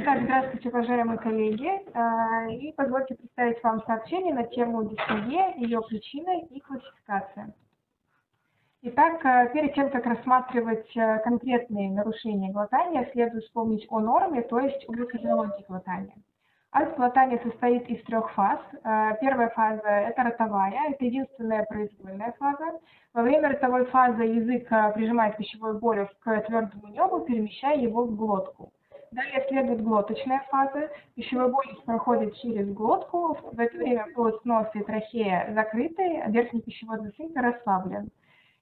Итак, здравствуйте, уважаемые коллеги. А, и позвольте представить вам сообщение на тему дисфагия, ее причины и классификация. Итак, а, перед тем, как рассматривать а, конкретные нарушения глотания, следует вспомнить о норме, то есть о физиологии глотания. Акт глотания состоит из трех фаз. Первая фаза – это ротовая, это единственная произвольная фаза. Во время ротовой фазы язык прижимает пищевой болюс к твердому небу, перемещая его в глотку. Далее следует глоточная фаза. Пищевой болюс проходит через глотку. В это время полость носа и трахея закрыты, а верхний пищеводный сфинктер расслаблен.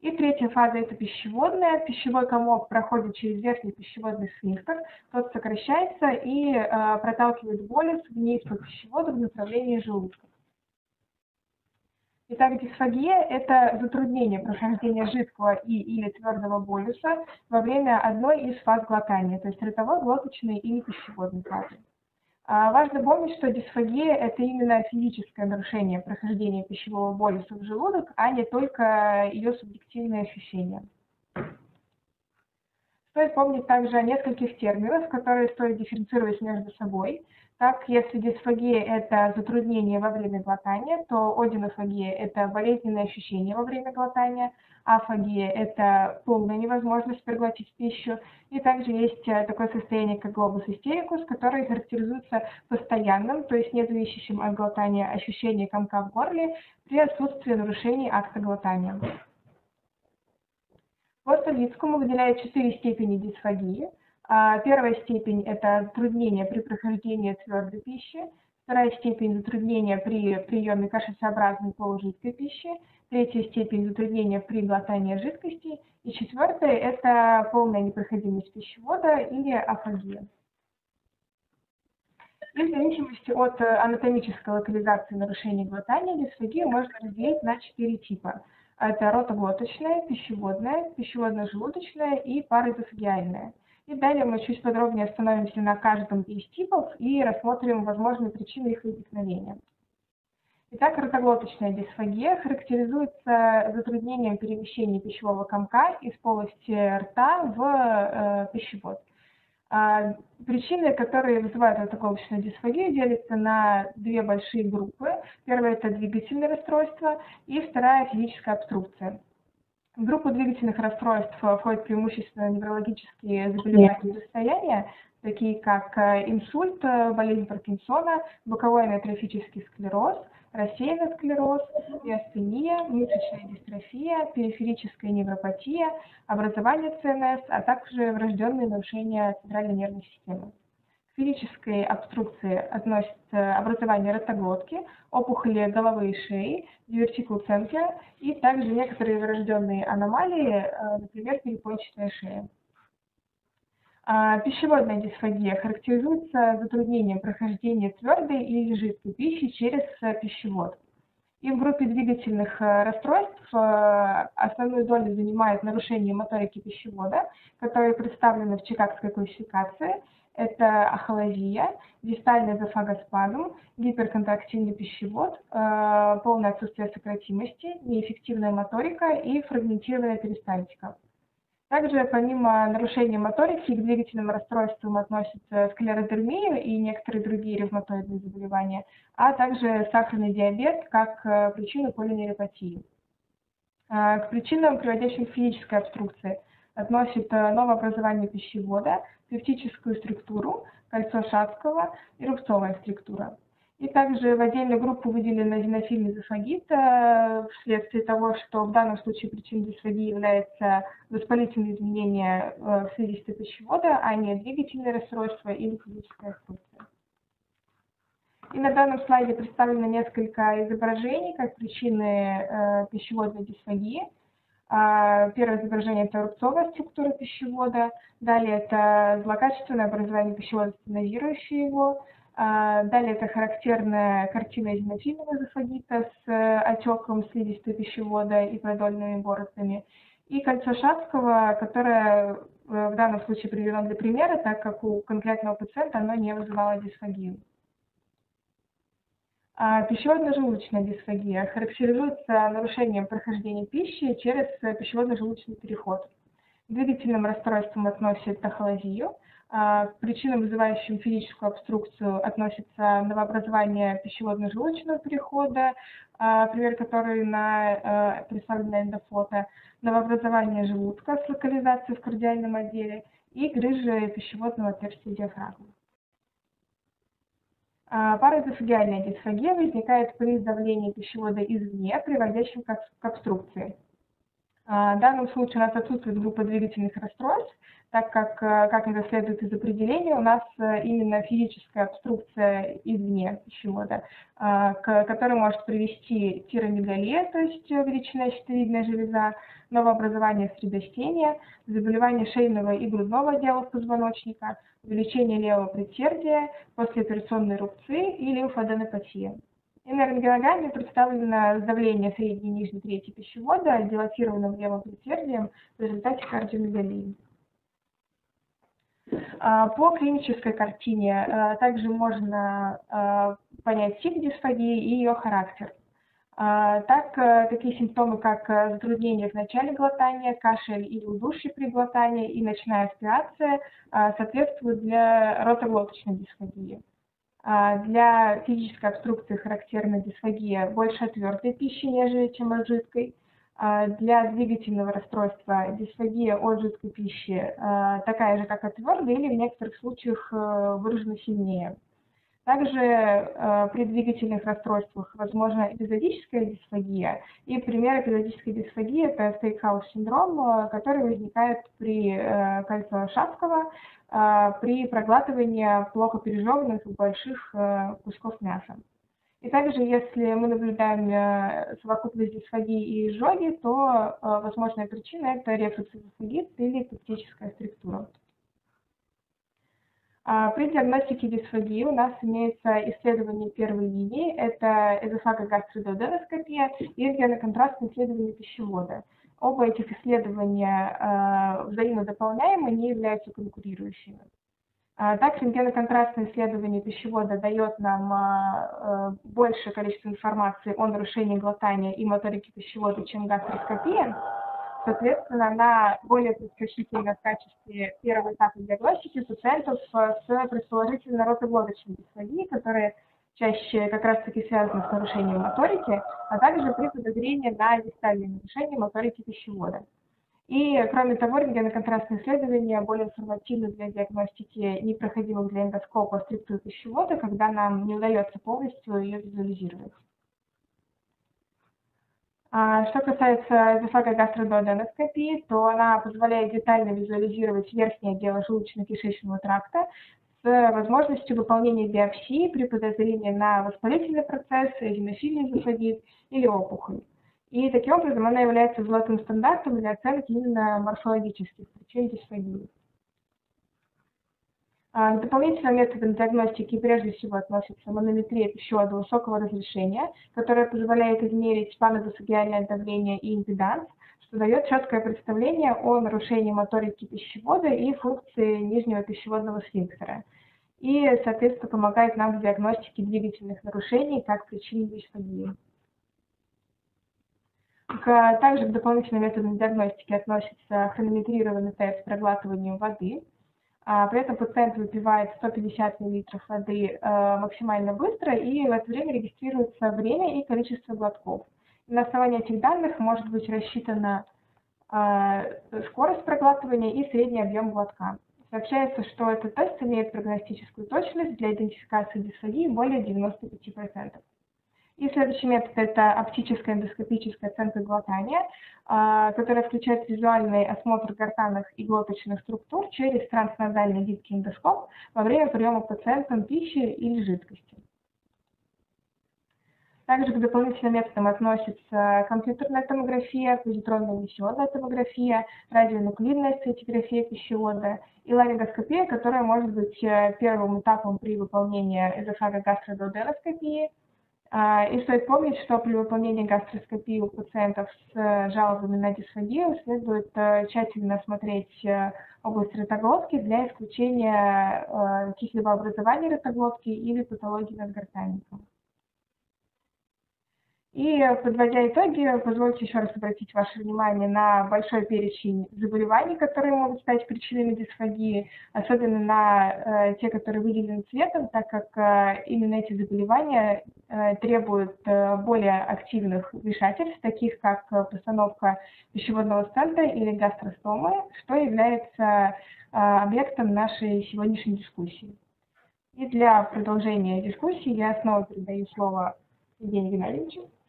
И третья фаза – это пищеводная. Пищевой комок проходит через верхний пищеводный сфинктер. Тот сокращается и э, проталкивает болюс вниз по пищеводу в направлении желудка. Итак, дисфагия – это затруднение прохождения жидкого и или твердого болюса во время одной из фаз глотания, то есть ротовой, глоточной или пищеводной фазы. А важно помнить, что дисфагия – это именно физическое нарушение прохождения пищевого болюса в желудок, а не только ее субъективные ощущения. Стоит помнить также о нескольких терминах, которые стоит дифференцировать между собой. Так, если дисфагия – это затруднение во время глотания, то одинофагия – это болезненные ощущения во время глотания, афагия – это полная невозможность проглотить пищу, и также есть э, такое состояние, как глобус истерикус, которое характеризуется постоянным, то есть независящим от глотания ощущением комка в горле при отсутствии нарушений акта глотания. По Столицкому выделяют четыре степени дисфагии – а, первая степень – это затруднение при прохождении твердой пищи. Вторая степень – затруднения при приеме кашицеобразной полужидкой пищи. Третья степень – затруднения при глотании жидкости. И четвертая – это полная непроходимость пищевода или афагия. И в зависимости от анатомической локализации нарушений глотания, дисфагию можно разделить на четыре типа. Это ротоглоточная, пищеводная, пищеводно-желудочная и паразофагиальная. И далее мы чуть подробнее остановимся на каждом из типов и рассмотрим возможные причины их возникновения. Итак, ротоглоточная дисфагия характеризуется затруднением перемещения пищевого комка из полости рта в э, пищевод. А, причины, которые вызывают ротоглоточную дисфагию, делятся на две большие группы. Первая – это двигательное расстройство, и вторая – физическая обструкция. В группу двигательных расстройств входят преимущественно неврологические заболевания состояния, такие как э, инсульт, э, болезнь Паркинсона, боковой амиотрофический склероз, рассеянный склероз, миостения, мышечная дистрофия, периферическая невропатия, образование ЦНС, а также врожденные нарушения центральной нервной системы физической обструкции относятся образование ротоглотки, опухоли головы и шеи, дивертикулоцентрия и также некоторые врожденные аномалии, э, например, перепончатая шея. А, пищеводная дисфагия характеризуется затруднением прохождения твердой или жидкой пищи через э, пищевод. И в группе двигательных э, расстройств основную долю занимает нарушение моторики пищевода, которые представлены в Чикагской классификации – это ахолазия, дистальный эзофагоспазм, гиперконтрактильный пищевод, э, полное отсутствие сократимости, неэффективная моторика и фрагментированная перистальтика. Также помимо нарушения моторики к двигательным расстройствам относятся склеродермия и некоторые другие ревматоидные заболевания, а также сахарный диабет как э, причина полинейропатии. Э, к причинам, приводящим к физической обструкции, относят новообразование пищевода, пептическую структуру, кольцо Шацкого и рубцовая структура. И также в отдельную группу выделена зенофильный эзофагит э, вследствие того, что в данном случае причиной дисфагии является воспалительные изменения э, в слизистой пищевода, а не двигательное расстройство или физическая функция. И на данном слайде представлено несколько изображений как причины э, пищеводной дисфагии – а, первое изображение – это рубцовая структура пищевода, далее это злокачественное образование пищевода, стенозирующее его, далее это характерная картина эзинофильного эзофагита с э, отеком слизистой пищевода и продольными бороздами, и кольцо Шацкого, которое э, в данном случае приведено для примера, так как у конкретного пациента оно не вызывало дисфагию. А пищеводно-желудочная дисфагия характеризуется нарушением прохождения пищи через пищеводно-желудочный переход. двигательным расстройствам относят тахалазию, а, к причинам, вызывающим физическую обструкцию, относятся новообразование пищеводно-желудочного перехода, а, пример который на, а, представлен на эндофото, новообразование желудка с локализацией в кардиальном отделе и грыжи пищеводного отверстия диафрагмы. Параэзофагиальная дисфагия возникает при давлении пищевода извне, приводящем к обструкции. В данном случае у нас отсутствует группа двигательных расстройств, так как, э, как это следует из определения, у нас э, именно физическая обструкция извне пищевода, э, к которой может привести тиромегалия, то есть величина щитовидная железа, новообразование средостения, заболевание шейного и грудного отделов позвоночника, увеличение левого предсердия, послеоперационные рубцы и лимфоденопатия. Рентгенограмме представлено сдавление средней и нижней трети пищевода дилатированным левым предсердием в результате кардиомегалии. А, по клинической картине а, также можно а, понять тип дисфагии и ее характер. Так, такие симптомы, как затруднение в начале глотания, кашель или удушье при глотании и ночная аспирация соответствуют для ротоглоточной дисфагии. Для физической обструкции характерна дисфагия больше твердой пищи, нежели чем от жидкой. А, для двигательного расстройства дисфагия от жидкой пищи а, такая же, как от твердой, или в некоторых случаях э, выражена сильнее. Также э, при двигательных расстройствах возможна эпизодическая дисфагия. И пример эпизодической дисфагии – это стейкхаус синдром, э, который возникает при кольцо Шафского при проглатывании плохо пережеванных больших кусков мяса. И также, если мы наблюдаем э, совокупность дисфагии и изжоги, то э, возможная причина – это рефлюксоэзофагит или пептическая структура. А, при диагностике дисфагии у нас имеется исследование первой линии, это эзофагогастрододеноскопия и геноконтрастное исследование пищевода. Оба этих исследования э, взаимодополняемы, не являются конкурирующими. А, так, рентгеноконтрастное исследование пищевода дает нам а, большее количество информации о нарушении глотания и моторики пищевода, чем гастроскопия. Соответственно, на более предпочтительном качестве первого этапа диагностики пациентов э, с предположительно ротоглоточной дисфагией, которые чаще как раз-таки связаны с нарушением моторики, а также при подозрении на дистальное нарушение моторики пищевода. И, кроме того, рентгеноконтрастные исследования более информативны для диагностики непроходимых для эндоскопа структур пищевода, когда нам не удается полностью ее визуализировать. А, что касается эзофагогастрододеноскопии, то она позволяет детально визуализировать верхние отделы желудочно-кишечного тракта с возможностью выполнения биопсии при подозрении на воспалительный процесс, эзинофильный эзофагит или опухоль. И таким образом она является золотым стандартом для оценки именно морфологических причин дисфагии. А, к дополнительным методам диагностики прежде всего относится манометрия пищевода высокого разрешения, которая позволяет измерить панодосагиальное давление и импеданс, что дает четкое представление о нарушении моторики пищевода и функции нижнего пищеводного сфинктера. И, соответственно, помогает нам в диагностике двигательных нарушений как причин дисфагии. К, также к дополнительным методам диагностики относится хронометрированный тест с проглатыванием воды. А, при этом пациент выпивает 150 мл воды а, максимально быстро, и в это время регистрируется время и количество глотков. На основании этих данных может быть рассчитана а, скорость проглатывания и средний объем глотка. Сообщается, что этот тест имеет прогностическую точность для идентификации дисфагии более 95%. И следующий метод – это оптическая эндоскопическая оценка глотания, а, которая включает визуальный осмотр гортанных и глоточных структур через трансназальный гибкий эндоскоп во время приема пациентом пищи или жидкости. Также к дополнительным методам относятся компьютерная томография, позитронная эмиссионная томография, радионуклидная сцинтиграфия пищевода и ларингоскопия, которая может быть э, первым этапом при выполнении эзофагогастрододеноскопии – и стоит помнить, что при выполнении гастроскопии у пациентов с э, жалобами на дисфагию следует э, тщательно осмотреть э, область ротоглотки для исключения каких-либо образований ротоглотки или патологии надгортанником. И, подводя итоги, позвольте еще раз обратить ваше внимание на большой перечень заболеваний, которые могут стать причинами дисфагии, особенно на э, те, которые выделены цветом, так как э, именно эти заболевания э, требуют э, более активных вмешательств, таких как э, постановка пищеводного стенда или гастростомы, что является э, объектом нашей сегодняшней дискуссии. И для продолжения дискуссии я снова передаю слово Евгению Геннадьевичу.